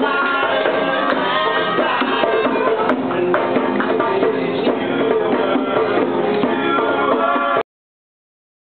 wow.